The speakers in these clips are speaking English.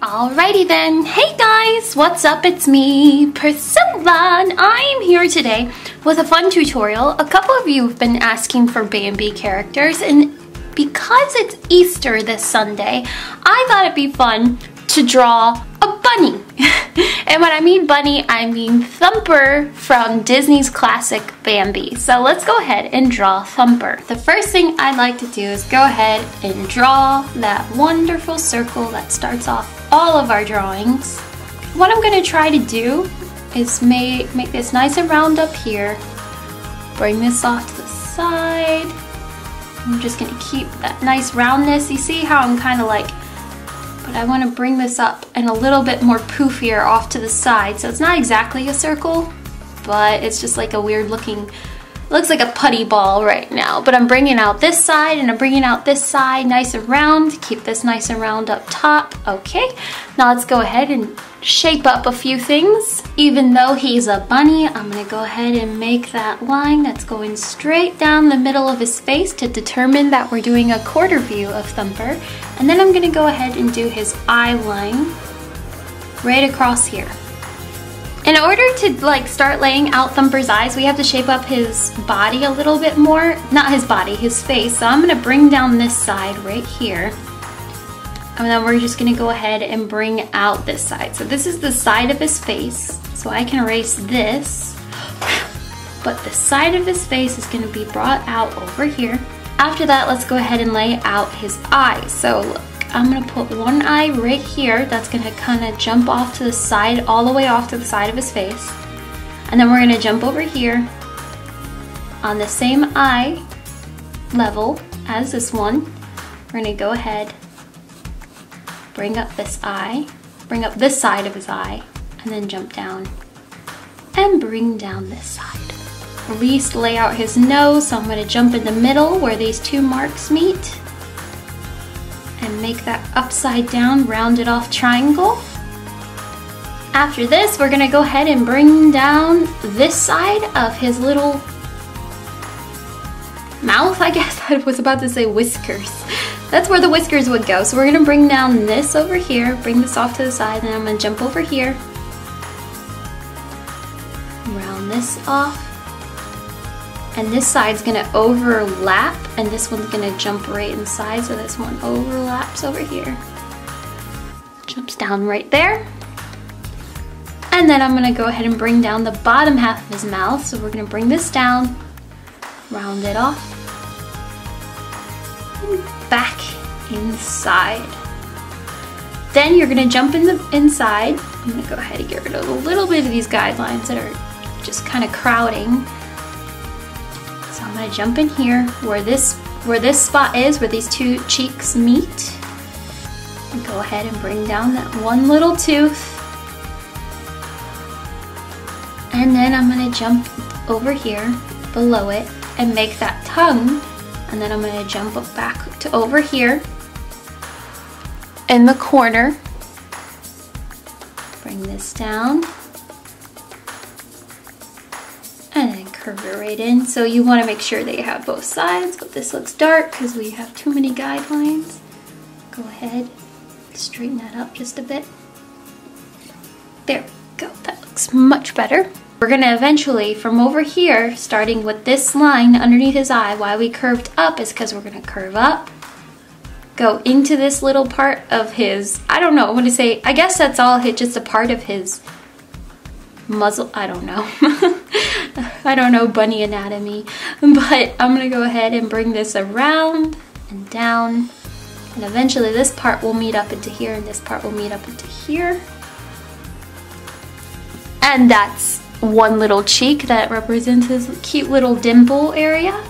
Alrighty then, hey guys, what's up? It's me, Priscilla, and I'm here today with a fun tutorial. A couple of you have been asking for Bambi characters, and because it's Easter this Sunday, I thought it'd be fun to draw. and when I mean bunny, I mean Thumper from Disney's classic Bambi. So let's go ahead and draw Thumper. The first thing I'd like to do is go ahead and draw that wonderful circle that starts off all of our drawings. What I'm gonna try to do is make, make this nice and round up here. Bring this off to the side. I'm just gonna keep that nice roundness. You see how I'm kind of like but I want to bring this up and a little bit more poofier off to the side. So it's not exactly a circle, but it's just like a weird looking, looks like a putty ball right now. But I'm bringing out this side and I'm bringing out this side nice and round. Keep this nice and round up top. Okay, now let's go ahead and shape up a few things. Even though he's a bunny, I'm gonna go ahead and make that line that's going straight down the middle of his face to determine that we're doing a quarter view of Thumper. And then I'm gonna go ahead and do his eye line right across here. In order to like start laying out Thumper's eyes, we have to shape up his body a little bit more. Not his body, his face. So I'm gonna bring down this side right here. And then we're just gonna go ahead and bring out this side. So this is the side of his face. So I can erase this. But the side of his face is gonna be brought out over here. After that, let's go ahead and lay out his eyes. So I'm gonna put one eye right here. That's gonna kinda jump off to the side, all the way off to the side of his face. And then we're gonna jump over here on the same eye level as this one. We're gonna go ahead bring up this eye, bring up this side of his eye, and then jump down and bring down this side. At least lay out his nose, so I'm gonna jump in the middle where these two marks meet and make that upside down rounded off triangle. After this, we're gonna go ahead and bring down this side of his little mouth, I guess. I was about to say whiskers. That's where the whiskers would go. So we're gonna bring down this over here, bring this off to the side, and I'm gonna jump over here. Round this off. And this side's gonna overlap, and this one's gonna jump right inside, so this one overlaps over here. Jumps down right there. And then I'm gonna go ahead and bring down the bottom half of his mouth. So we're gonna bring this down, round it off, and back inside. Then you're gonna jump in the inside. I'm gonna go ahead and get rid of a little bit of these guidelines that are just kind of crowding. Jump in here where this where this spot is, where these two cheeks meet. And go ahead and bring down that one little tooth. And then I'm gonna jump over here below it and make that tongue and then I'm gonna jump back to over here in the corner. Bring this down. Curve it right in. So you wanna make sure that you have both sides, but this looks dark because we have too many guidelines. Go ahead, straighten that up just a bit. There we go, that looks much better. We're gonna eventually, from over here, starting with this line underneath his eye, why we curved up is because we're gonna curve up, go into this little part of his, I don't know, what to say, I guess that's all just a part of his muzzle, I don't know. I don't know bunny anatomy, but I'm gonna go ahead and bring this around and down, and eventually this part will meet up into here, and this part will meet up into here. And that's one little cheek that represents his cute little dimple area.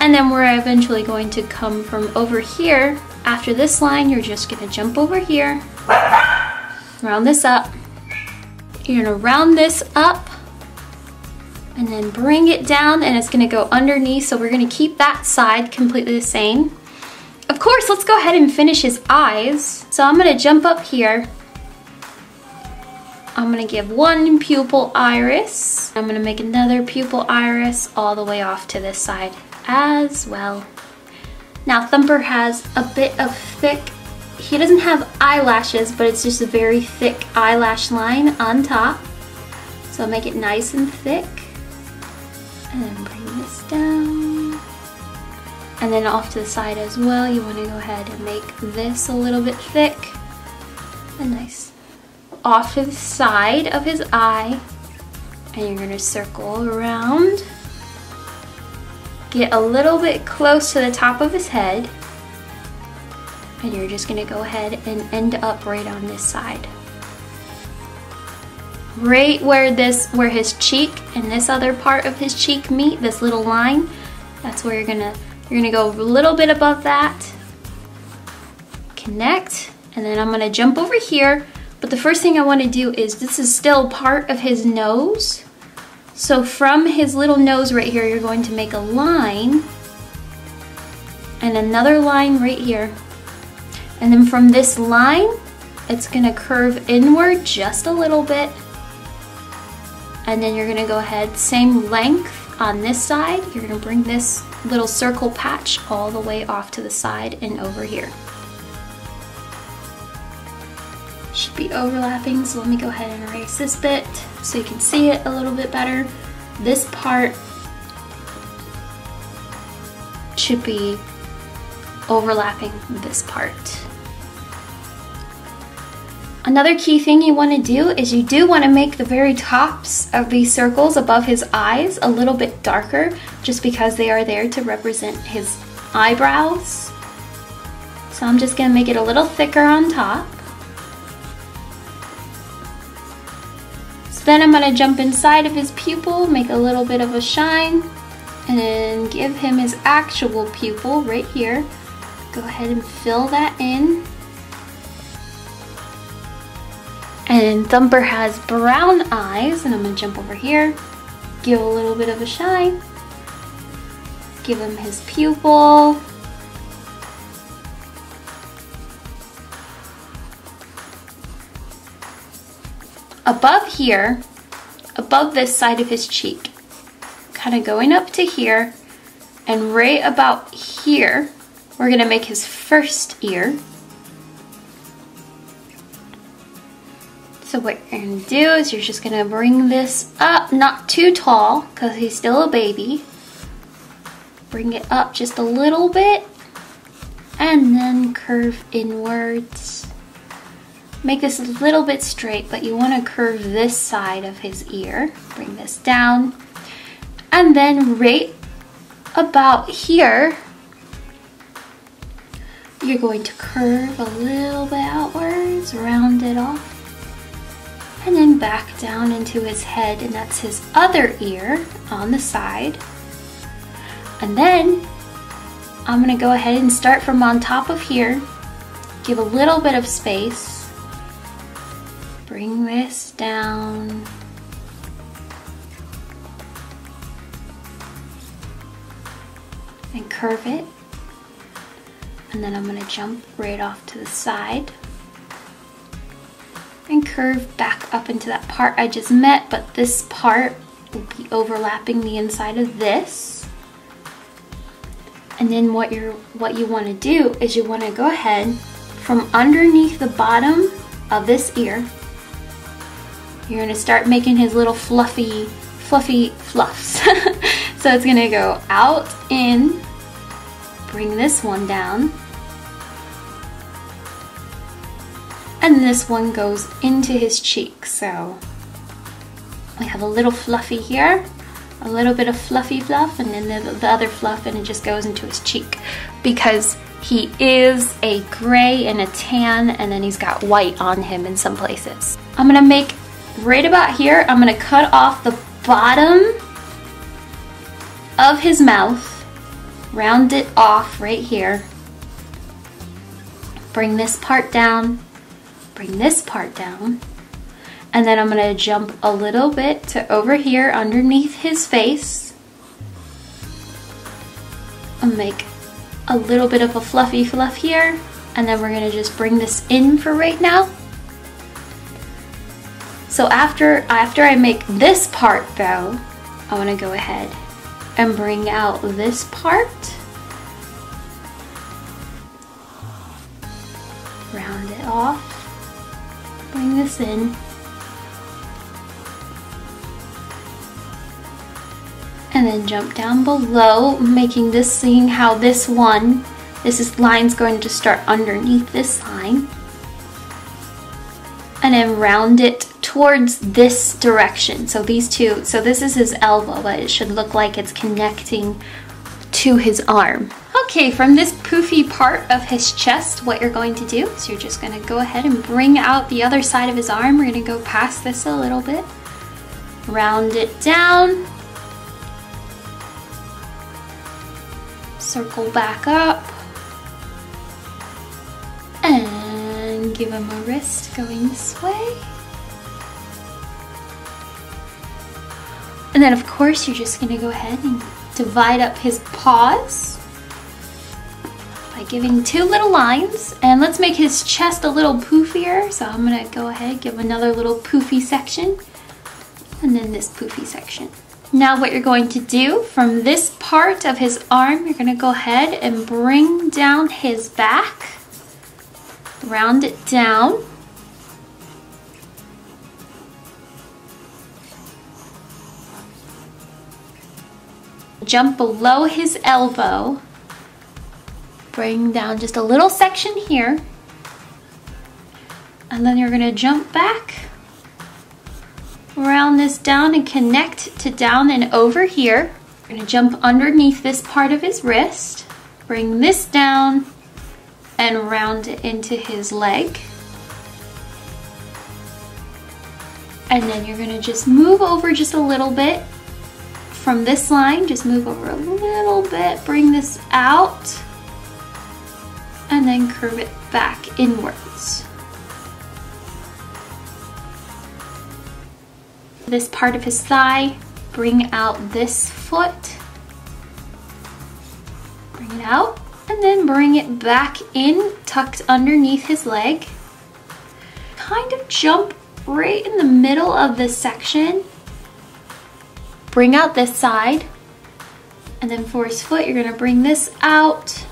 And then we're eventually going to come from over here. After this line, you're just gonna jump over here, round this up. You're gonna round this up and then bring it down and it's gonna go underneath. So we're gonna keep that side completely the same. Of course, let's go ahead and finish his eyes. So I'm gonna jump up here I'm gonna give one pupil iris. I'm gonna make another pupil iris all the way off to this side as well. Now Thumper has a bit of thick he doesn't have eyelashes, but it's just a very thick eyelash line on top. So make it nice and thick. And then bring this down. And then off to the side as well, you wanna go ahead and make this a little bit thick and nice. Off to the side of his eye, and you're gonna circle around. Get a little bit close to the top of his head, and you're just gonna go ahead and end up right on this side. Right where this, where his cheek and this other part of his cheek meet, this little line, that's where you're gonna, you're gonna go a little bit above that, connect, and then I'm gonna jump over here, but the first thing I wanna do is, this is still part of his nose, so from his little nose right here, you're going to make a line, and another line right here, and then from this line, it's gonna curve inward just a little bit. And then you're gonna go ahead, same length on this side. You're gonna bring this little circle patch all the way off to the side and over here. Should be overlapping, so let me go ahead and erase this bit so you can see it a little bit better. This part should be overlapping this part. Another key thing you want to do is you do want to make the very tops of these circles above his eyes a little bit darker just because they are there to represent his eyebrows. So I'm just going to make it a little thicker on top. So then I'm going to jump inside of his pupil, make a little bit of a shine, and give him his actual pupil right here. Go ahead and fill that in. And Thumper has brown eyes, and I'm gonna jump over here, give a little bit of a shine, give him his pupil. Above here, above this side of his cheek, kind of going up to here, and right about here, we're gonna make his first ear. So what you're gonna do is you're just gonna bring this up, not too tall, because he's still a baby. Bring it up just a little bit, and then curve inwards. Make this a little bit straight, but you wanna curve this side of his ear. Bring this down, and then right about here, you're going to curve a little bit outwards, round it off and then back down into his head and that's his other ear on the side. And then I'm gonna go ahead and start from on top of here, give a little bit of space, bring this down, and curve it. And then I'm gonna jump right off to the side curve back up into that part I just met, but this part will be overlapping the inside of this. And then what you're what you want to do is you want to go ahead from underneath the bottom of this ear. You're going to start making his little fluffy fluffy fluffs. so it's going to go out in bring this one down and this one goes into his cheek. So we have a little fluffy here, a little bit of fluffy fluff, and then the, the other fluff, and it just goes into his cheek because he is a gray and a tan, and then he's got white on him in some places. I'm gonna make right about here, I'm gonna cut off the bottom of his mouth, round it off right here, bring this part down, bring this part down. And then I'm gonna jump a little bit to over here underneath his face. And make a little bit of a fluffy fluff here. And then we're gonna just bring this in for right now. So after, after I make this part though, I wanna go ahead and bring out this part round it off. Bring this in. And then jump down below, making this, seeing how this one, this is line's going to start underneath this line. And then round it towards this direction. So these two, so this is his elbow, but it should look like it's connecting to his arm. Okay, from this poofy part of his chest, what you're going to do is you're just gonna go ahead and bring out the other side of his arm. We're gonna go past this a little bit, round it down, circle back up, and give him a wrist going this way. And then of course you're just gonna go ahead and divide up his paws by giving two little lines. And let's make his chest a little poofier. So I'm gonna go ahead, give another little poofy section, and then this poofy section. Now what you're going to do from this part of his arm, you're gonna go ahead and bring down his back, round it down, jump below his elbow. Bring down just a little section here. And then you're gonna jump back, round this down and connect to down and over here. You're gonna jump underneath this part of his wrist, bring this down and round it into his leg. And then you're gonna just move over just a little bit from this line, just move over a little bit, bring this out, and then curve it back inwards. This part of his thigh, bring out this foot, bring it out, and then bring it back in, tucked underneath his leg. Kind of jump right in the middle of this section bring out this side. And then for his foot you're gonna bring this out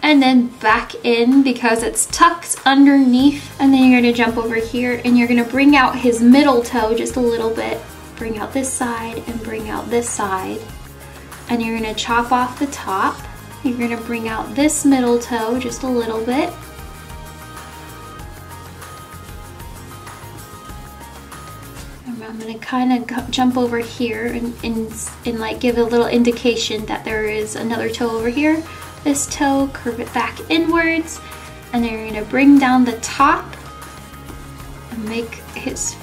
and then back in because it's tucked underneath. And then you're gonna jump over here and you're gonna bring out his middle toe just a little bit. Bring out this side and bring out this side. And you're gonna chop off the top. You're gonna bring out this middle toe just a little bit gonna kind of jump over here and, and, and like give a little indication that there is another toe over here. This toe, curve it back inwards, and then you're gonna bring down the top and make his,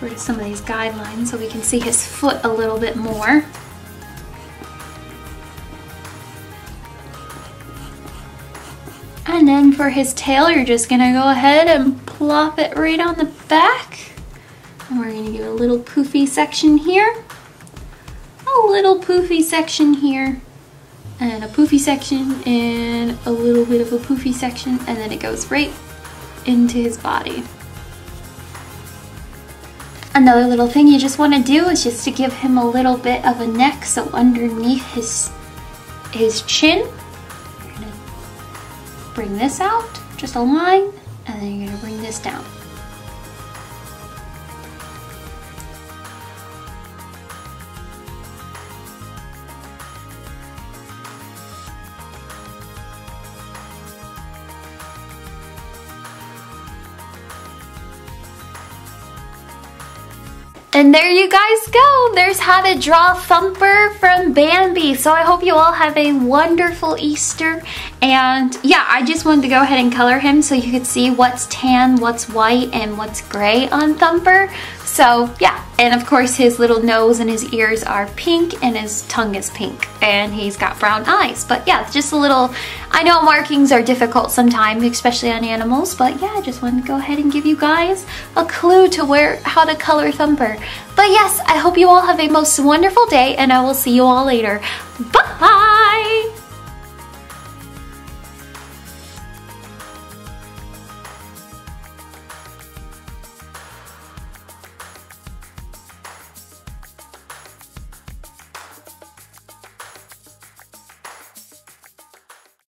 rid of some of these guidelines so we can see his foot a little bit more. And then for his tail, you're just gonna go ahead and plop it right on the back. And we're gonna give a little poofy section here, a little poofy section here, and a poofy section, and a little bit of a poofy section, and then it goes right into his body. Another little thing you just want to do is just to give him a little bit of a neck, so underneath his, his chin, bring this out, just a line, and then you're gonna bring this down. And there you guys go. There's how to draw Thumper from Bambi. So I hope you all have a wonderful Easter. And yeah, I just wanted to go ahead and color him so you could see what's tan, what's white, and what's gray on Thumper. So yeah, and of course his little nose and his ears are pink and his tongue is pink and he's got brown eyes. But yeah, just a little, I know markings are difficult sometimes, especially on animals, but yeah, I just wanted to go ahead and give you guys a clue to where, how to color Thumper. But yes, I hope you all have a most wonderful day and I will see you all later. Bye!